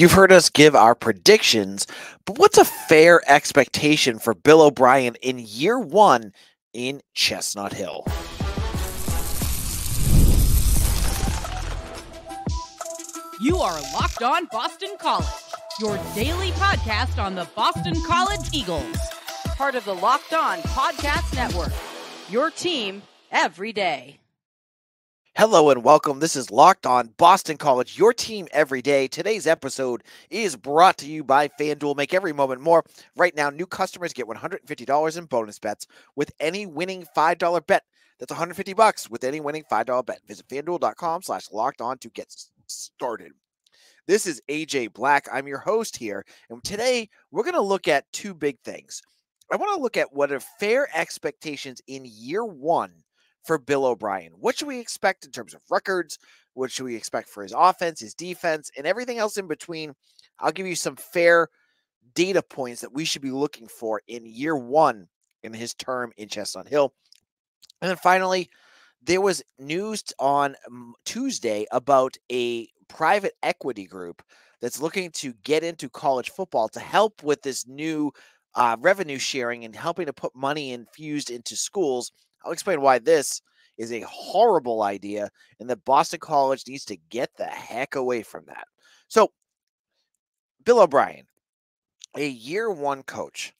You've heard us give our predictions, but what's a fair expectation for Bill O'Brien in year one in Chestnut Hill? You are Locked On Boston College, your daily podcast on the Boston College Eagles, part of the Locked On Podcast Network. Your team every day. Hello and welcome. This is Locked On Boston College, your team every day. Today's episode is brought to you by FanDuel. Make every moment more. Right now, new customers get $150 in bonus bets with any winning $5 bet. That's 150 bucks with any winning $5 bet. Visit fanduel.com slash locked on to get started. This is AJ Black. I'm your host here. And today we're going to look at two big things. I want to look at what are fair expectations in year one for Bill O'Brien. What should we expect in terms of records? What should we expect for his offense, his defense, and everything else in between? I'll give you some fair data points that we should be looking for in year one in his term in Chestnut Hill. And then finally, there was news on Tuesday about a private equity group that's looking to get into college football to help with this new uh, revenue sharing and helping to put money infused into schools I'll explain why this is a horrible idea and that Boston College needs to get the heck away from that. So, Bill O'Brien, a year one coach,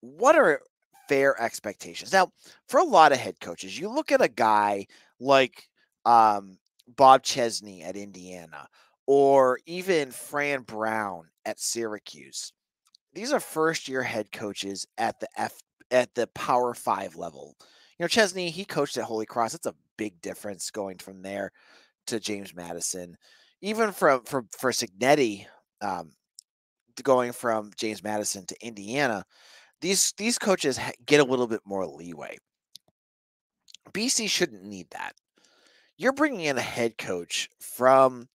what are fair expectations? Now, for a lot of head coaches, you look at a guy like um, Bob Chesney at Indiana or even Fran Brown at Syracuse. These are first year head coaches at the F at the Power Five level. You know, Chesney, he coached at Holy Cross. That's a big difference going from there to James Madison. Even from for for Cignetti, um, going from James Madison to Indiana, these these coaches get a little bit more leeway. BC shouldn't need that. You're bringing in a head coach from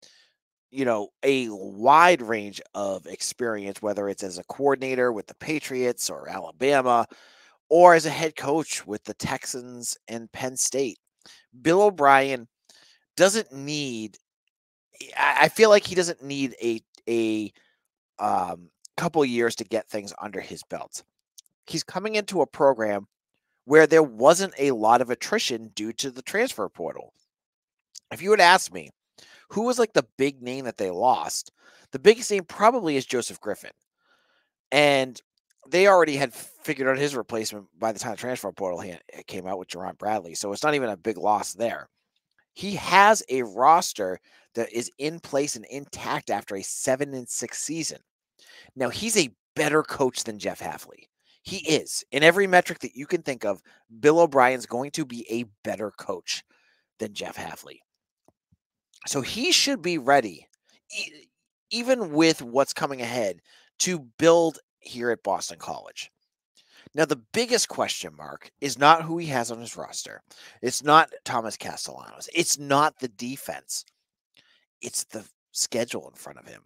you know a wide range of experience whether it's as a coordinator with the Patriots or Alabama or as a head coach with the Texans and Penn State. Bill O'Brien doesn't need I feel like he doesn't need a a um, couple years to get things under his belt. He's coming into a program where there wasn't a lot of attrition due to the transfer portal. If you would ask me, who was like the big name that they lost? The biggest name probably is Joseph Griffin. And they already had figured out his replacement by the time the transfer portal came out with Jerand Bradley. So it's not even a big loss there. He has a roster that is in place and intact after a seven and six season. Now he's a better coach than Jeff Hafley. He is in every metric that you can think of. Bill O'Brien's going to be a better coach than Jeff Hafley. So he should be ready, even with what's coming ahead, to build here at Boston College. Now, the biggest question mark is not who he has on his roster. It's not Thomas Castellanos. It's not the defense. It's the schedule in front of him.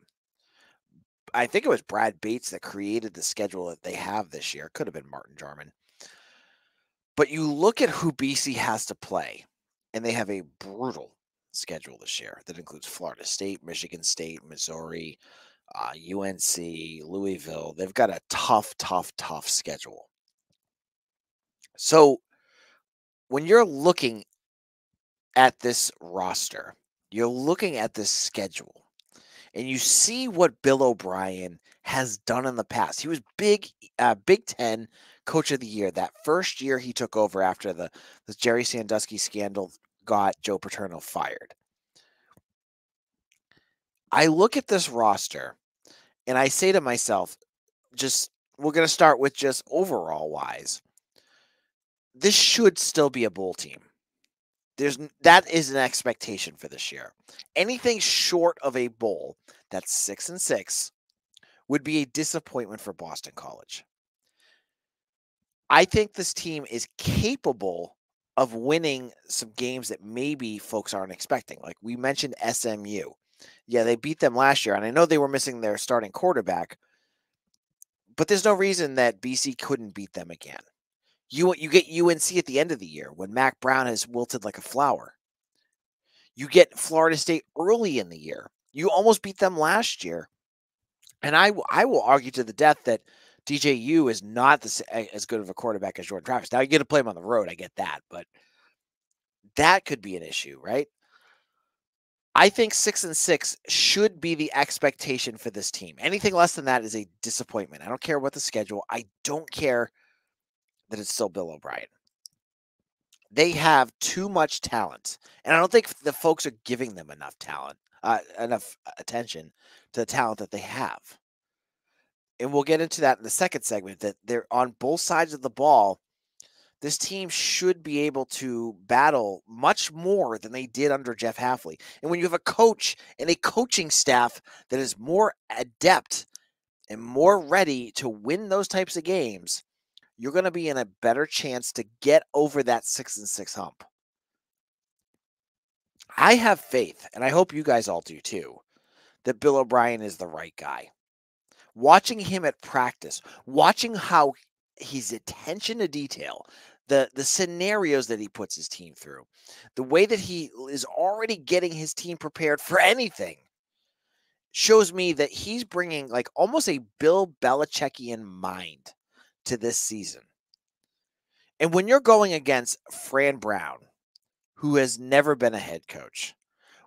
I think it was Brad Bates that created the schedule that they have this year. It Could have been Martin Jarmond. But you look at who BC has to play, and they have a brutal schedule this year that includes Florida State, Michigan State, Missouri, uh, UNC, Louisville. They've got a tough, tough, tough schedule. So when you're looking at this roster, you're looking at this schedule, and you see what Bill O'Brien has done in the past. He was big, uh, Big Ten Coach of the Year that first year he took over after the, the Jerry Sandusky scandal got Joe Paterno fired. I look at this roster and I say to myself, just we're going to start with just overall wise. This should still be a bowl team. There's that is an expectation for this year. Anything short of a bowl that's 6 and 6 would be a disappointment for Boston College. I think this team is capable of winning some games that maybe folks aren't expecting. Like we mentioned SMU. Yeah, they beat them last year, and I know they were missing their starting quarterback, but there's no reason that BC couldn't beat them again. You you get UNC at the end of the year when Mack Brown has wilted like a flower. You get Florida State early in the year. You almost beat them last year And I I will argue to the death that DJU is not the, as good of a quarterback as Jordan Travis. Now you get to play him on the road, I get that, but that could be an issue, right? I think six and six should be the expectation for this team. Anything less than that is a disappointment. I don't care what the schedule. I don't care that it's still Bill O'Brien. They have too much talent, and I don't think the folks are giving them enough talent, uh, enough attention to the talent that they have. And we'll get into that in the second segment. That they're on both sides of the ball this team should be able to battle much more than they did under Jeff Hafley. And when you have a coach and a coaching staff that is more adept and more ready to win those types of games, you're going to be in a better chance to get over that six and six hump. I have faith, and I hope you guys all do too, that Bill O'Brien is the right guy. Watching him at practice, watching how his attention to detail, the the scenarios that he puts his team through, the way that he is already getting his team prepared for anything, shows me that he's bringing like almost a Bill Belichickian mind to this season. And when you're going against Fran Brown, who has never been a head coach,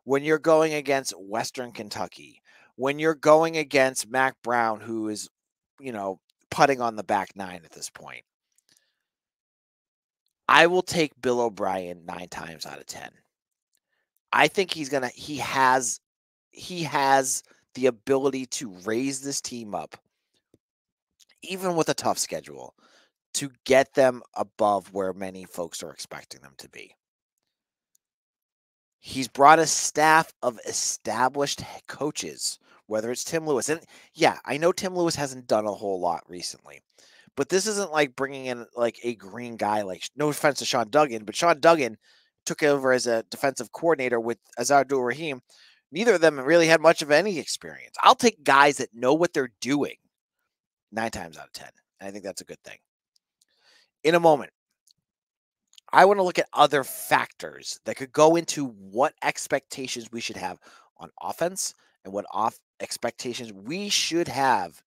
when you're going against Western Kentucky, when you're going against Mack Brown, who is, you know, putting on the back nine at this point, I will take Bill O'Brien nine times out of ten. I think he's gonna he has he has the ability to raise this team up, even with a tough schedule, to get them above where many folks are expecting them to be. He's brought a staff of established coaches, whether it's Tim Lewis. And yeah, I know Tim Lewis hasn't done a whole lot recently, but this isn't like bringing in like a green guy. Like no offense to Sean Duggan, but Sean Duggan took over as a defensive coordinator with Aazaar Rahim. Neither of them really had much of any experience. I'll take guys that know what they're doing nine times out of ten. And I think that's a good thing. In a moment, I want to look at other factors that could go into what expectations we should have on offense and what off expectations we should have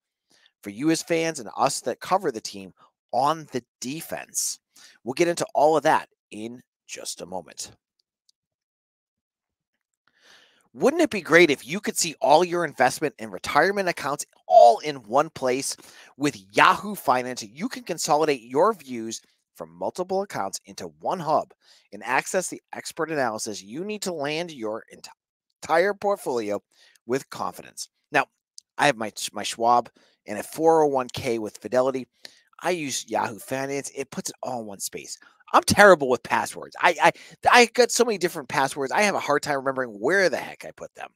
for you as fans and us that cover the team on the defense. We'll get into all of that in just a moment. Wouldn't it be great if you could see all your investment and retirement accounts all in one place? With Yahoo Finance, you can consolidate your views from multiple accounts into one hub and access the expert analysis you need to land your entire portfolio with confidence. Now, I have my my Schwab and a 401k with Fidelity. I use Yahoo Finance. It puts it all in one space. I'm terrible with passwords. I I I got so many different passwords. I have a hard time remembering where the heck I put them.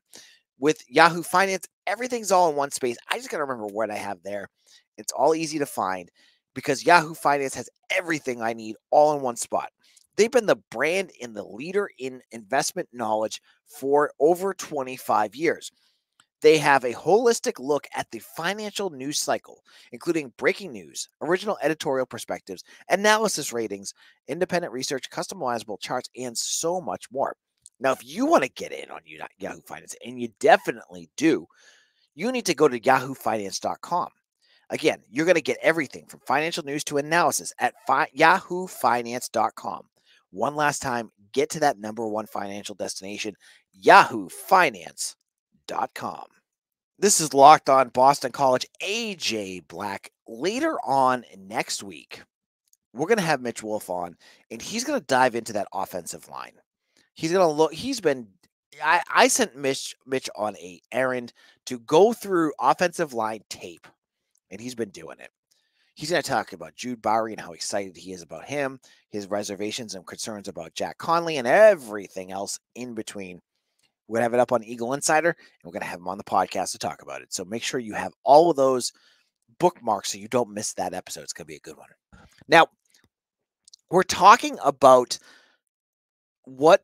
With Yahoo Finance, everything's all in one space. I just got to remember what I have there. It's all easy to find because Yahoo Finance has everything I need all in one spot. They've been the brand and the leader in investment knowledge for over 25 years. They have a holistic look at the financial news cycle, including breaking news, original editorial perspectives, analysis ratings, independent research, customizable charts, and so much more. Now, if you want to get in on Yahoo Finance, and you definitely do, you need to go to yahoofinance.com. Again, you're going to get everything from financial news to analysis at fi- yahoofinance.com. One last time, get to that number one financial destination, yahoofinance.com com. This is Locked On Boston College. AJ Black. Later on next week, we're going to have Mitch Wolf on, and he's going to dive into that offensive line. He's going to look, he's been, I, I sent Mitch, Mitch on a errand to go through offensive line tape, and he's been doing it. He's going to talk about Jude Bowry and how excited he is about him, his reservations and concerns about Jack Conley, and everything else in between. We're going to have it up on Eagle Insider, and we're going to have him on the podcast to talk about it. So make sure you have all of those bookmarks so you don't miss that episode. It's going to be a good one. Now, we're talking about what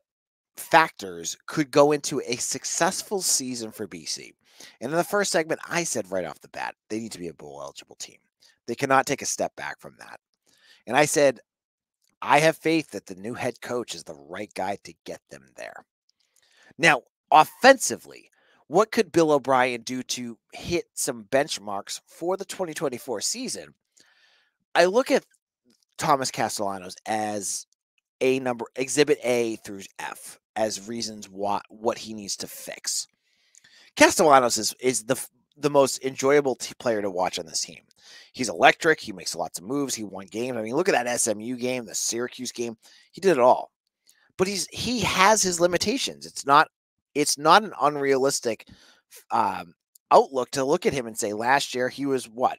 factors could go into a successful season for BC. And in the first segment, I said right off the bat, they need to be a bowl eligible team. They cannot take a step back from that. And I said, I have faith that the new head coach is the right guy to get them there. Now, offensively, what could Bill O'Brien do to hit some benchmarks for the 2024 season? I look at Thomas Castellanos as a number exhibit A through F as reasons what what he needs to fix. Castellanos is is the the most enjoyable player to watch on this team. He's electric. He makes lots of moves. He won games. I mean, look at that SMU game, the Syracuse game. He did it all. But he's he has his limitations. It's not it's not an unrealistic um, outlook to look at him and say last year he was what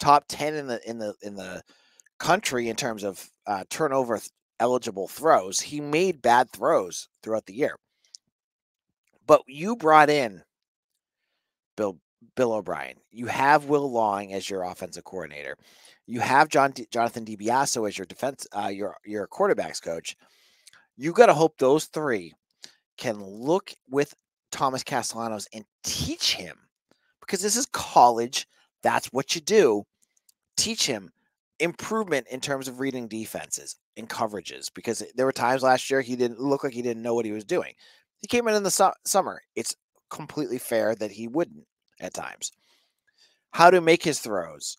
top 10 in the in the in the country in terms of uh, turnover eligible throws. He made bad throws throughout the year. But you brought in Bill Bill O'Brien. You have Will Long as your offensive coordinator. You have John Jonathan DiBiaso as your defense uh, your your quarterbacks coach. You got to hope those three can look with Thomas Castellanos and teach him because this is college. That's what you do. Teach him improvement in terms of reading defenses and coverages because there were times last year he didn't look like he didn't know what he was doing. He came in in the su- summer. It's completely fair that he wouldn't at times. How to make his throws,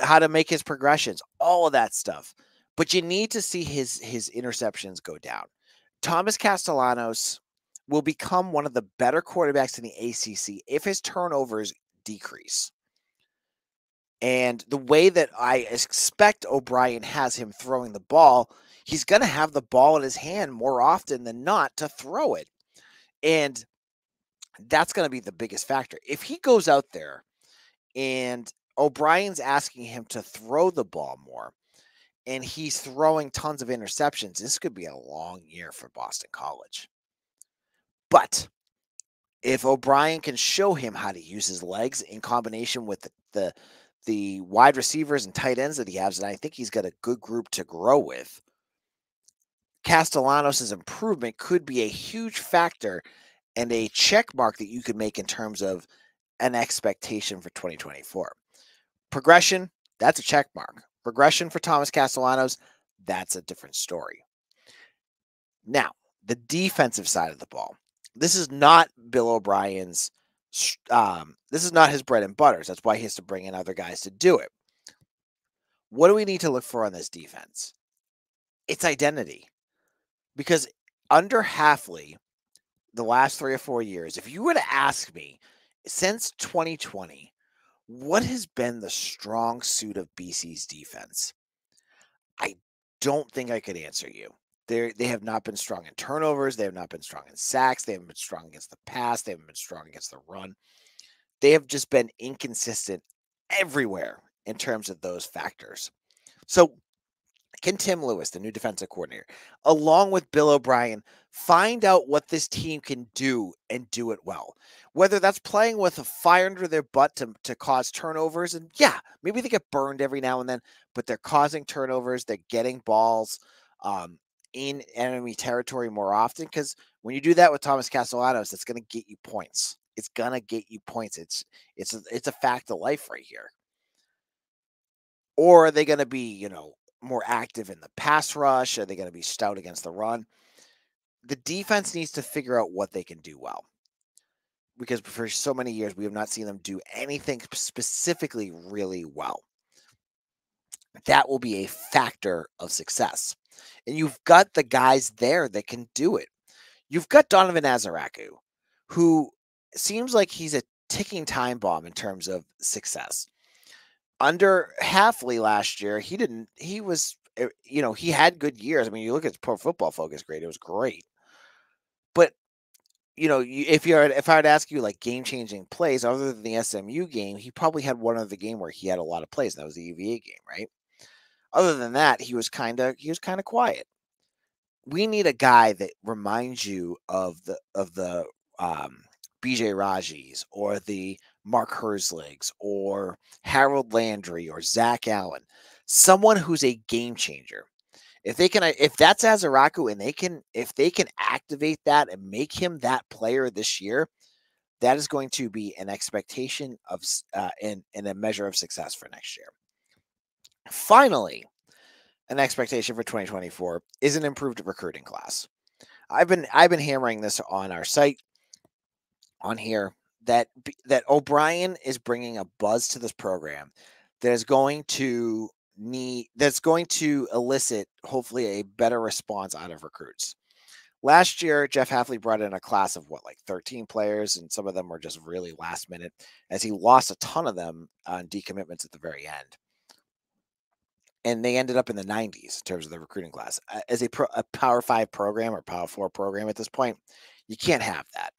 how to make his progressions, all of that stuff. But you need to see his his interceptions go down. Thomas Castellanos will become one of the better quarterbacks in the ACC if his turnovers decrease. And the way that I expect O'Brien has him throwing the ball, he's going to have the ball in his hand more often than not to throw it. And that's going to be the biggest factor. If he goes out there and O'Brien's asking him to throw the ball more and he's throwing tons of interceptions, this could be a long year for Boston College. But if O'Brien can show him how to use his legs in combination with the, the the wide receivers and tight ends that he has, and I think he's got a good group to grow with. Castellanos' improvement could be a huge factor and a check mark that you could make in terms of an expectation for 2024. Progression, that's a check mark. Progression for Thomas Castellanos, that's a different story. Now, the defensive side of the ball. This is not Bill O'Brien's um, this is not his bread and butters. That's why he has to bring in other guys to do it. What do we need to look for on this defense? It's identity. Because under Hafley, the last three or four years, if you were to ask me since 2020, what has been the strong suit of BC's defense? I don't think I could answer you. They they have not been strong in turnovers. They have not been strong in sacks. They haven't been strong against the pass. They haven't been strong against the run. They have just been inconsistent everywhere in terms of those factors. So, can Tim Lewis, the new defensive coordinator, along with Bill O'Brien, find out what this team can do and do it well? Whether that's playing with a fire under their butt to, to cause turnovers, and yeah, maybe they get burned every now and then, but they're causing turnovers, they're getting balls. Um, in enemy territory more often because when you do that with Thomas Castellanos, it's going to get you points. It's going to get you points. It's it's a, it's a fact of life right here. Or are they going to be, you know, more active in the pass rush? Are they going to be stout against the run? The defense needs to figure out what they can do well. Because for so many years, we have not seen them do anything specifically really well. That will be a factor of success and you've got the guys there that can do it. You've got Donovan Ezeiruaku, who seems like he's a ticking time bomb in terms of success. Under Hafley last year, he didn't. He was, eh, you know, he had good years. I mean, you look at his Pro Football Focus grade; it was great. But you know, if you're if I to ask you like game changing plays other than the SMU game, he probably had one other game where he had a lot of plays. And that was the UVA game, right? Other than that, he was kind of he was kind of quiet. We need a guy that reminds you of the of the um, BJ Rajis or the Mark Herzlichs or Harold Landry or Zach Allen, someone who's a game changer. If they can, if that's Ezeiruaku and they can, if they can activate that and make him that player this year, that is going to be an expectation of uh, and a measure of success for next year. Finally, an expectation for 2024 is an improved recruiting class. I've been I've been hammering this on our site. on here that that O'Brien is bringing a buzz to this program that is going to need that's going to elicit hopefully a better response out of recruits. Last year, Jeff Hafley brought in a class of what, like 13 players, and some of them were just really last minute, as he lost a ton of them on decommitments at the very end. And they ended up in the 90s in terms of the recruiting class. As a, pro, a Power Five program or Power Four program at this point, you can't have that.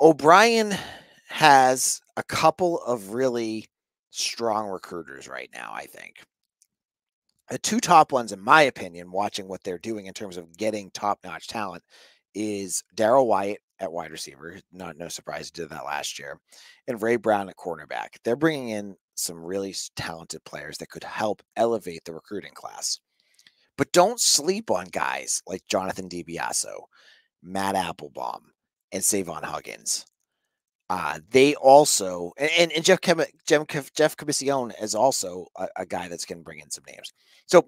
O'Brien has a couple of really strong recruiters right now, I think. The two top ones, in my opinion, watching what they're doing in terms of getting top notch talent, is Darrell Wyatt at wide receiver. Not no surprise, did that last year, and Ray Brown at cornerback. They're bringing in some really talented players that could help elevate the recruiting class. But don't sleep on guys like Jonathan DiBiaso, Matt Applebaum, and Savon Huggins. Uh, they also and, and Jeff Chem, Jeff, Jeff Commission is also a, a guy that's going to bring in some names. So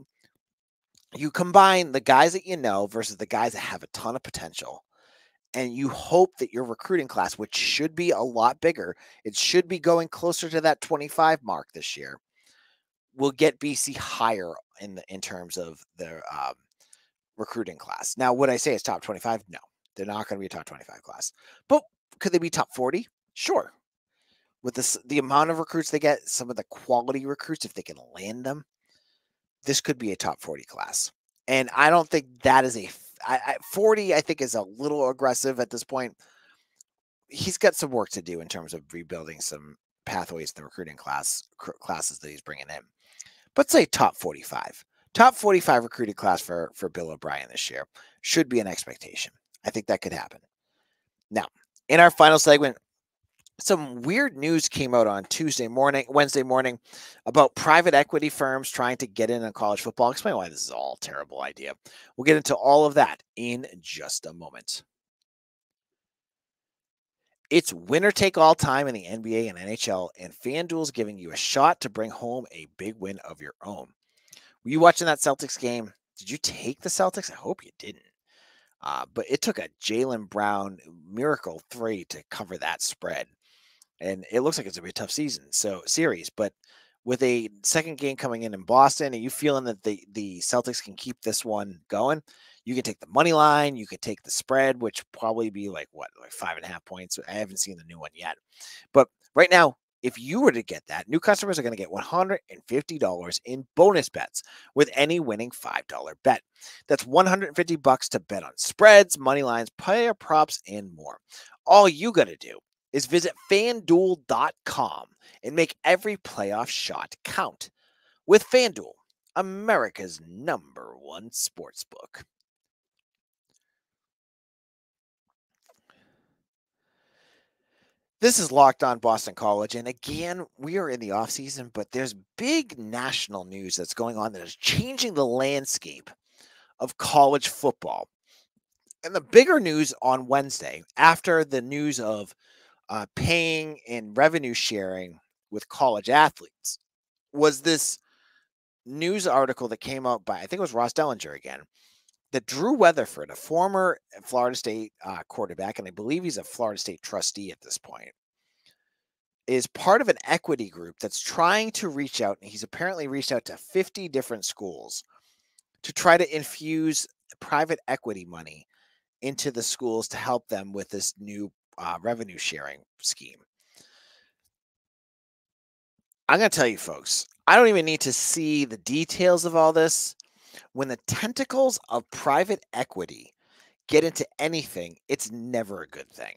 you combine the guys that you know versus the guys that have a ton of potential, and you hope that your recruiting class, which should be a lot bigger, it should be going closer to that 25 mark this year, will get BC higher in the in terms of their um, recruiting class. Now, would I say it's top 25? No, they're not going to be a top 25 class, but could they be top 40? Sure. With this, the amount of recruits they get, some of the quality recruits, if they can land them, this could be a top 40 class. And I don't think that is a I, I, 40, I think, is a little aggressive at this point. He's got some work to do in terms of rebuilding some pathways in the recruiting class classes that he's bringing in. But say top 45. Top 45 recruited class for, for Bill O'Brien this year should be an expectation. I think that could happen. Now, in our final segment, some weird news came out on Tuesday morning, Wednesday morning, about private equity firms trying to get in on college football. I'll explain why this is all terrible idea. We'll get into all of that in just a moment. It's winner take all time in the NBA and NHL, and FanDuel's giving you a shot to bring home a big win of your own. Were you watching that Celtics game? Did you take the Celtics? I hope you didn't. Uh, but it took a Jaylen Brown miracle three to cover that spread. And it looks like it's going to be a tough season, so series. But with a second game coming in in Boston, are you feeling that the, the Celtics can keep this one going? You can take the money line, you could take the spread, which probably be like what, like five and a half points. I haven't seen the new one yet. But right now, if you were to get that, new customers are going to get $150 in bonus bets with any winning $5 bet. That's 150 bucks to bet on spreads, money lines, player props, and more. All you got to do is visit fanduel.com and make every playoff shot count. With FanDuel, America's number one sports book. This is Locked On Boston College. And again, we are in the off season, but there's big national news that's going on that is changing the landscape of college football. And the bigger news on Wednesday, after the news of uh, paying and revenue sharing with college athletes, was this news article that came out by, I think it was Ross Dellenger again, that Drew Weatherford, a former Florida State uh, quarterback, and I believe he's a Florida State trustee at this point, is part of an equity group that's trying to reach out. And he's apparently reached out to 50 different schools to try to infuse private equity money into the schools to help them with this new uh, revenue sharing scheme. I'm going to tell you, folks, I don't even need to see the details of all this when the tentacles of private equity get into anything, it's never a good thing.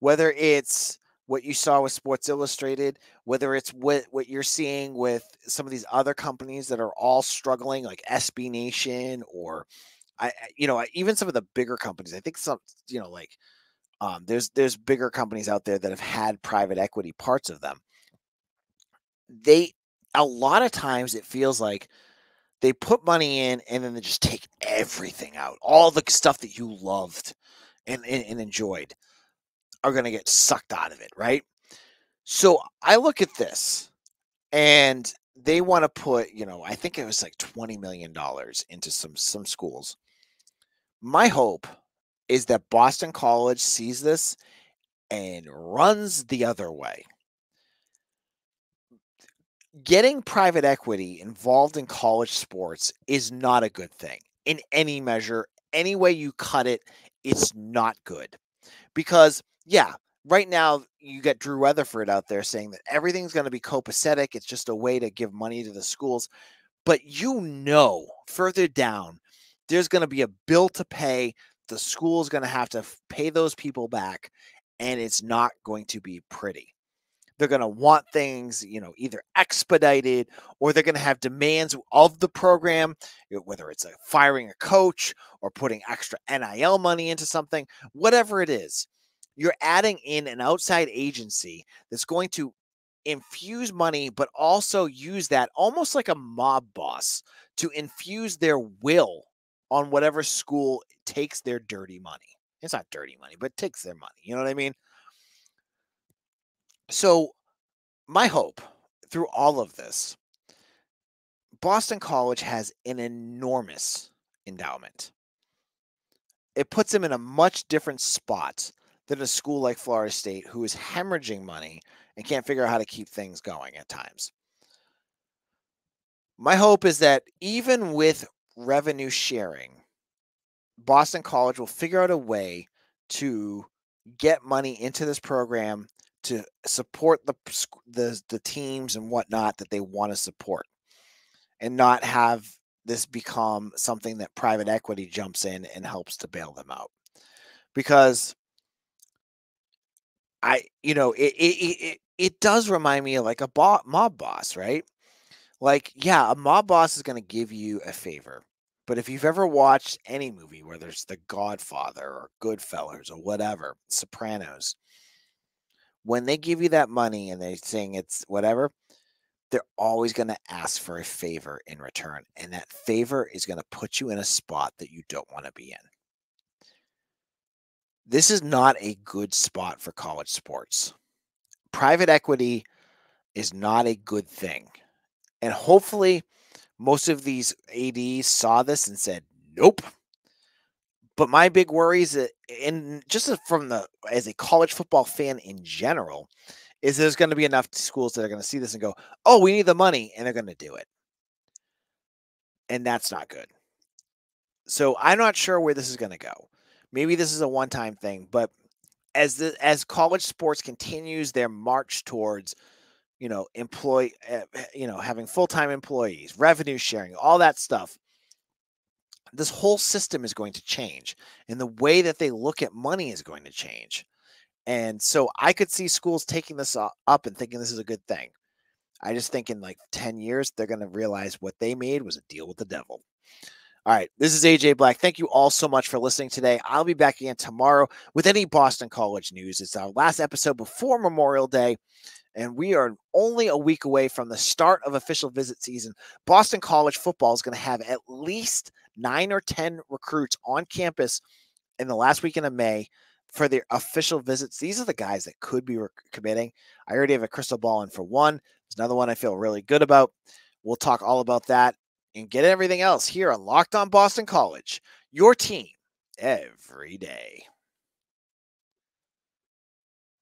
Whether it's what you saw with Sports Illustrated, whether it's what, what you're seeing with some of these other companies that are all struggling, like SB Nation or I, you know, even some of the bigger companies. I think some, you know, like um, there's there's bigger companies out there that have had private equity parts of them. They a lot of times it feels like they put money in and then they just take everything out. All the stuff that you loved and, and, and enjoyed are going to get sucked out of it, right? So I look at this and they want to put, you know, I think it was like $20 million into some some schools. My hope is that Boston College sees this and runs the other way. Getting private equity involved in college sports is not a good thing in any measure. Any way you cut it, it's not good. Because, yeah, right now you get Drew Weatherford out there saying that everything's going to be copacetic. It's just a way to give money to the schools. But you know, further down, there's going to be a bill to pay. The school is going to have to pay those people back, and it's not going to be pretty. They're going to want things, you know, either expedited or they're going to have demands of the program, whether it's a firing a coach or putting extra NIL money into something, whatever it is. You're adding in an outside agency that's going to infuse money, but also use that almost like a mob boss to infuse their will on whatever school takes their dirty money. It's not dirty money, but takes their money. You know what I mean? So, my hope through all of this, Boston College has an enormous endowment. It puts them in a much different spot than a school like Florida State, who is hemorrhaging money and can't figure out how to keep things going at times. My hope is that even with revenue sharing, Boston College will figure out a way to get money into this program to support the the, the teams and whatnot that they want to support and not have this become something that private equity jumps in and helps to bail them out. Because i you know it it it, it does remind me of like a bo- mob boss right? Like yeah a mob boss is going to give you a favor but if you've ever watched any movie whether it's the godfather or goodfellas or whatever sopranos when they give you that money and they're saying it's whatever, they're always going to ask for a favor in return. And that favor is going to put you in a spot that you don't want to be in. This is not a good spot for college sports. Private equity is not a good thing. And hopefully, most of these ADs saw this and said, nope, but my big that, and just from the as a college football fan in general, is there's going to be enough schools that are going to see this and go, "Oh, we need the money," and they're going to do it, and that's not good. So I'm not sure where this is going to go. Maybe this is a one-time thing, but as the as college sports continues their march towards you know employ uh, you know having full-time employees revenue sharing all that stuff this whole system is going to change and the way that they look at money is going to change. And so I could see schools taking this up and thinking this is a good thing. I just think in like 10 years, they're going to realize what they made was a deal with the devil. All right. This is AJ Black. Thank you all so much for listening today. I'll be back again tomorrow with any Boston College news. It's our last episode before Memorial Day and we are only a week away from the start of official visit season. Boston College football is going to have at least nine or 10 recruits on campus in the last weekend of May for their official visits. These are the guys that could be committing. I already have a crystal ball in for one. There's another one I feel really good about. We'll talk all about that and get everything else here on Locked On Boston College, your team every day.